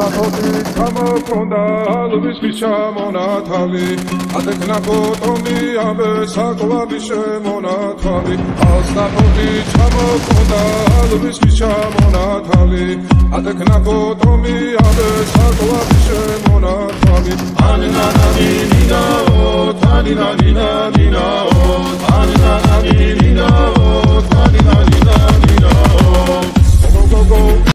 ნახოთი გამოქონდა ალვის მიშამონათალი ადეკნა ფოტონი ამე საკვალი შემონათალი. ალსნაფოთი გამოქონდა ალვის მიშამონათალი ადეკნა ფოტონი ამე საკვალი შემონათალი. ანინანინინაო თანინანინანინაო